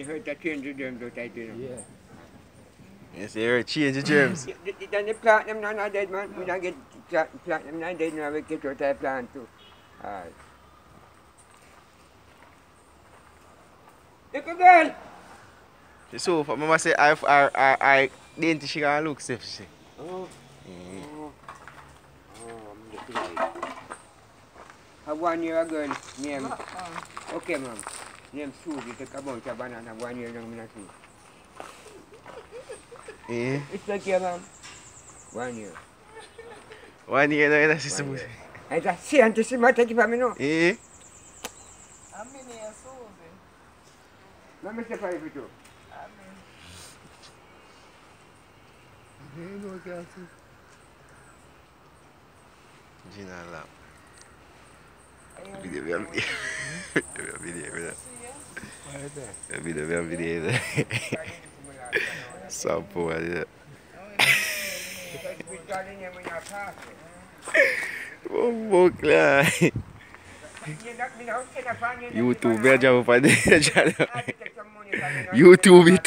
je hört dat kindergerms dat hij doet. Ja. Yes, they heard kindergerms. Dan de plant hem naar naar dit man, moet dan get plant hem naar dit naar we get wat hij plant toe. Ah. Little girl. So, for mama say I I I I didn't she gonna look safe she. Oh. Mm. Oh. Oh, I'm looking like. I one year ago, ma'am. Okay, ma'am. Named Susie, take a of banana, one year long, me not see. Eh. It's okay ma'am. One year. One year na yun, sister One mo. year. And that's see, and this is my take it from me no. Eh. I'm in here, Susie. Let me five for two. I'm in. Gina Lam. Ayun. Video, video, video. Video, Video, video, video. Sampo, ano. Bombok lah. YouTube ya jangan pada jangan. YouTube it.